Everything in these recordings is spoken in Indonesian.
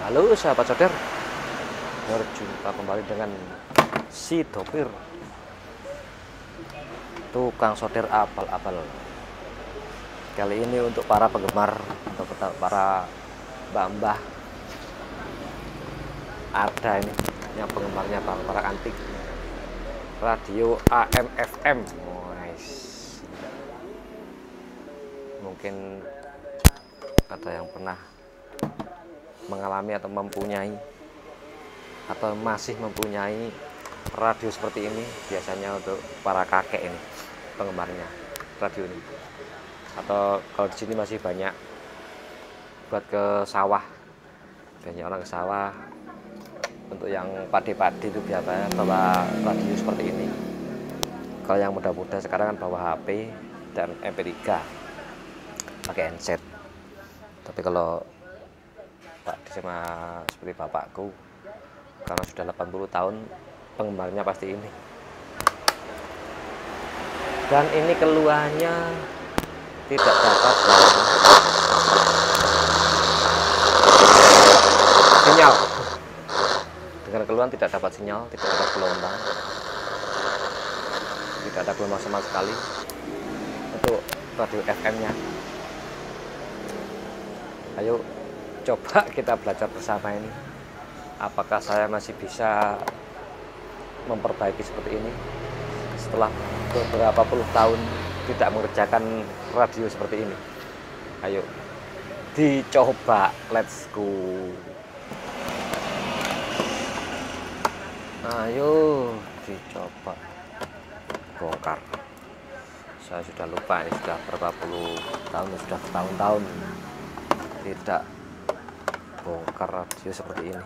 Halo sahabat soder Berjumpa kembali dengan si Dopir. Tukang soder apal-apal. Kali ini untuk para penggemar Untuk para mbah-mbah. Ada ini Yang penggemarnya para antik. Radio AM FM nice. Mungkin ada yang pernah mengalami atau mempunyai atau masih mempunyai radio seperti ini biasanya untuk para kakek ini penggemarnya radio ini. Atau kalau di sini masih banyak buat ke sawah. Banyak orang ke sawah untuk yang padi-padi itu biasanya bawa radio seperti ini. Kalau yang muda-muda sekarang kan bawa HP dan MP3 pakai handset. Tapi kalau Pak sama seperti bapakku karena sudah 80 tahun penggemarnya pasti ini. Dan ini keluarnya tidak dapat sinyal. Dengan keluhan tidak dapat sinyal tidak dapat gelombang. Tidak ada gelombang sama sekali. Untuk radio FM nya ayo coba kita belajar bersama ini. Apakah saya masih bisa memperbaiki seperti ini? Setelah beberapa puluh tahun tidak mengerjakan radio seperti ini. Ayo dicoba. Let's go. Ayo dicoba. Bongkar. Saya sudah lupa ini sudah berapa puluh tahun sudah bertahun-tahun. Tidak bongkar radio seperti ini.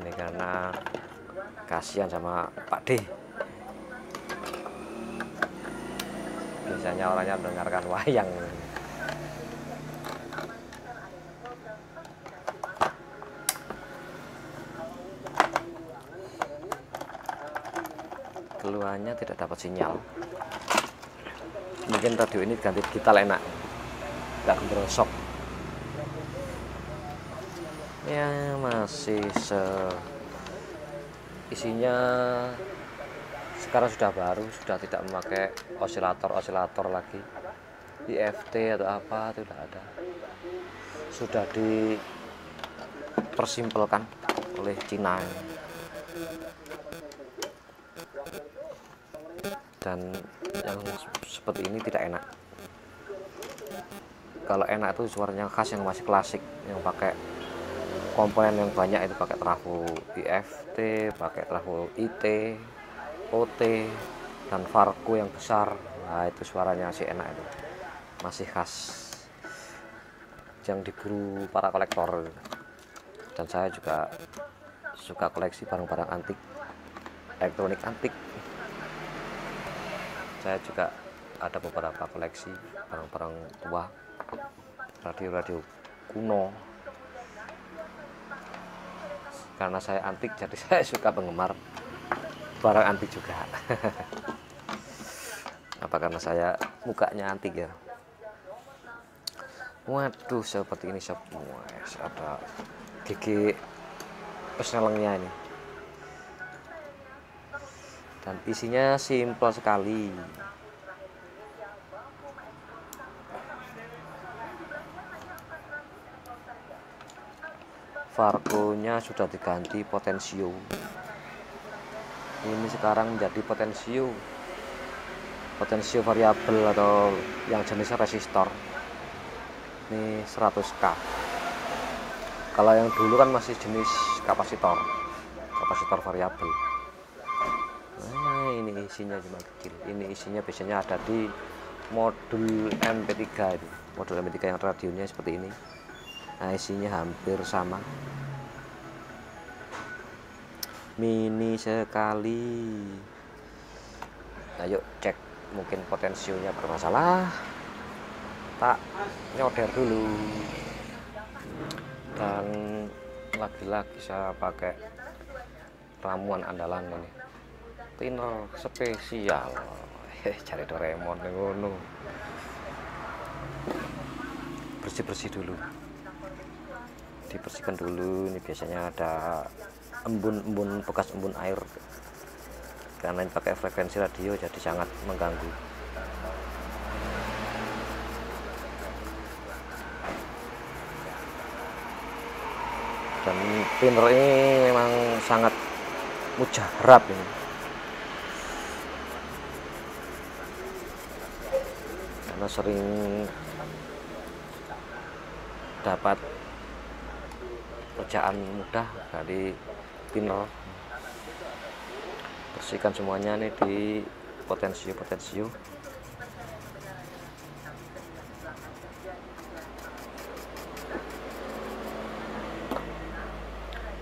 Ini karena kasihan sama Pak D. Biasanya orangnya mendengarkan wayang. Keluarnya tidak dapat sinyal. Mungkin radio ini ganti digital enak. Nggak berosok ya masih se isinya sekarang sudah baru sudah tidak memakai osilator-osilator lagi. IFT atau apa itu tidak ada. Sudah dipersimpelkan oleh Cina. Dan yang seperti ini tidak enak. Kalau enak itu suaranya khas yang masih klasik yang pakai komponen yang banyak itu pakai trafo IFT, pakai trafo IT, OT, dan Farco yang besar. Nah, itu suaranya masih enak itu. Masih khas yang diburu para kolektor. Dan saya juga suka koleksi barang-barang antik, elektronik antik. Saya juga ada beberapa koleksi barang-barang tua, radio-radio kuno, karena saya antik jadi saya suka penggemar. Barang antik juga. Apa karena saya mukanya antik ya? Waduh seperti ini semua ada gigi pesnelengnya ini. Dan isinya simpel sekali Fargonya sudah diganti potensio. Ini sekarang menjadi potensio. Potensio variabel atau yang jenisnya resistor. Ini 100k kalau yang dulu kan masih jenis kapasitor. Kapasitor variabel. Nah ini isinya cuma kecil. Ini isinya biasanya ada di modul MP3 ini. Modul MP3 yang radionya seperti ini nah isinya hampir sama. Mini sekali. Ayo cek mungkin potensinya bermasalah. Tak nyoder dulu. Dan lagi-lagi saya pakai ramuan andalan ini. Thinner spesial. Eh cari Doraemon ngono. Bersih-bersih dulu dibersihkan dulu. Ini biasanya ada embun-embun bekas embun air. Karena ini pakai frekuensi radio jadi sangat mengganggu. Dan pinner ini memang sangat mujarab ini. Karena sering dapat kerjaan mudah dari pinner bersihkan semuanya nih di potensio potensio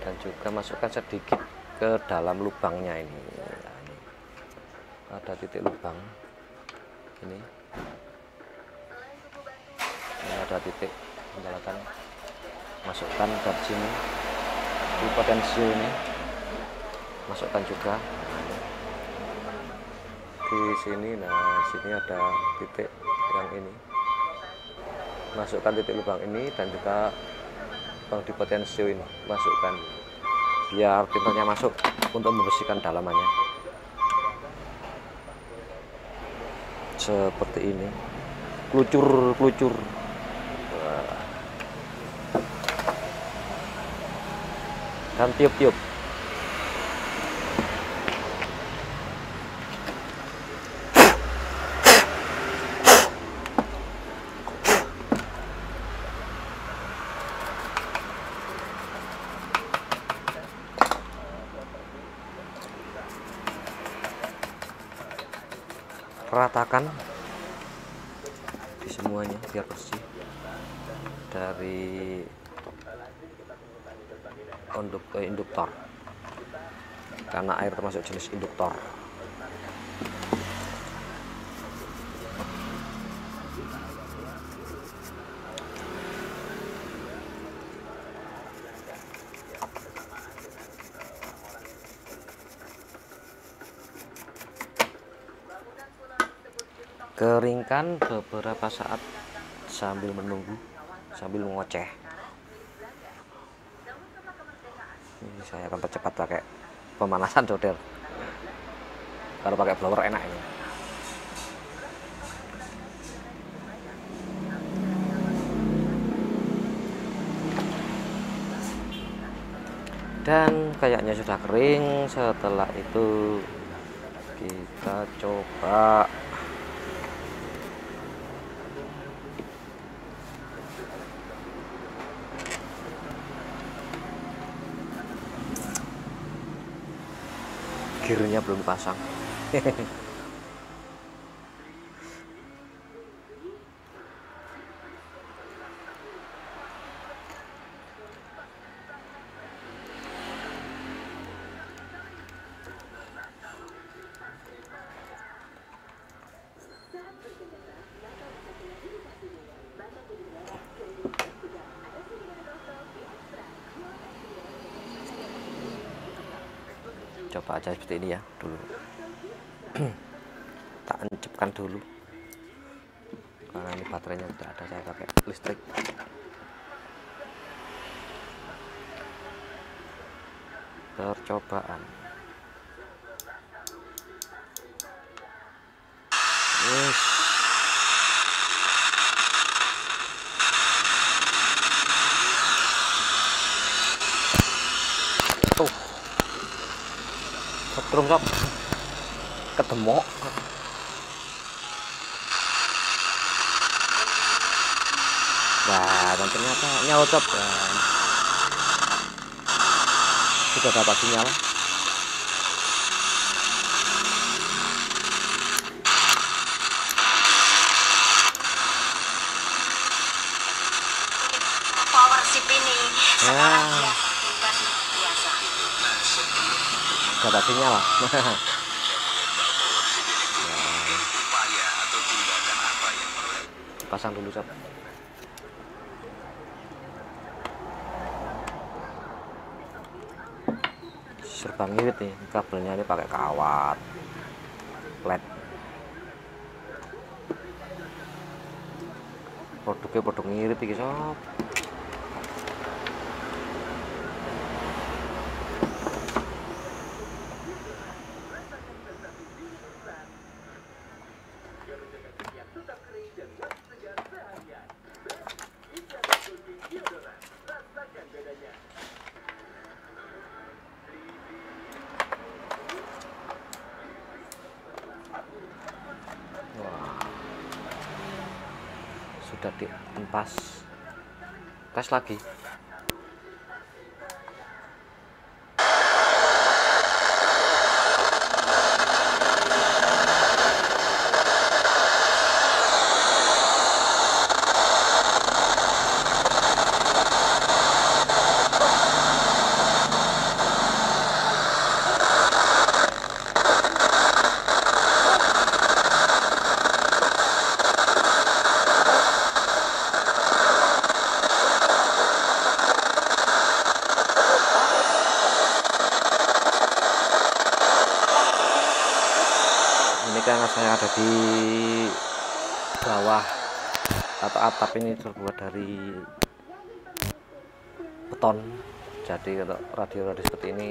dan juga masukkan sedikit ke dalam lubangnya ini, ada titik lubang. Ini. Ini ada titik nyalakan masukkan dari sini di potensio ini. Masukkan juga. Di sini nah sini ada titik yang ini. Masukkan titik lubang ini dan juga lubang di potensio ini masukkan. Biar pinternya masuk untuk membersihkan dalamannya. Seperti ini. Kelucur kelucur dan tiup-tiup ratakan di semuanya biar bersih. Dari induk, eh, induktor. Karena air termasuk jenis induktor. Keringkan beberapa saat sambil menunggu sambil mengoceh ini saya akan percepat pakai pemanasan saudara kalau pakai blower enak ini. Dan kayaknya sudah kering. Setelah itu kita coba gearnya belum dipasang coba aja seperti ini ya dulu. Tak encepkan dulu. Karena ini baterainya tidak ada saya pakai listrik. Percobaan. Yes. Sob ketemu. Nah dan ternyata sob nah, sudah dapat sinyal dapat sinyal pasang dulu sob. Serba ngirit nih kabelnya ini pakai kawat. Led. Produknya produk ngirit iki sob udah diempas tes lagi ini karena saya ada di bawah atau atap ini terbuat dari beton. Jadi untuk radio-radio seperti ini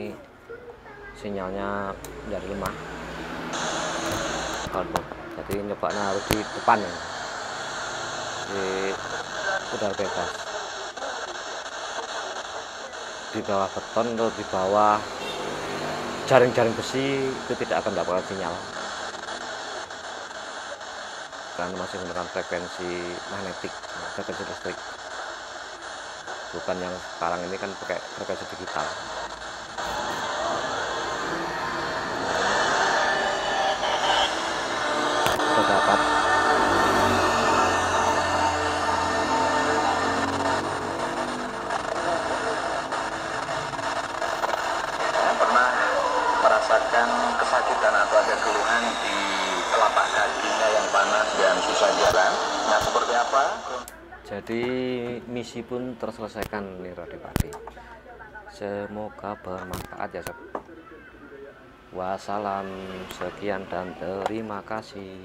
sinyalnya menjadi lemah. Kalau jadi nyobanya harus di depan ya di udara bebas. Di bawah beton atau di bawah jaring-jaring besi itu tidak akan mendapatkan sinyal karena masih menggunakan frekuensi magnetik frekuensi listrik. Bukan yang sekarang ini kan pakai frekuensi digital. Sudah dapat pernah merasakan kesakitan atau ada keluhan di jalan nah seperti apa? Jadi misi pun terselesaikan nih Radipati semoga bermanfaat ya sob. Wassalam sekian dan terima kasih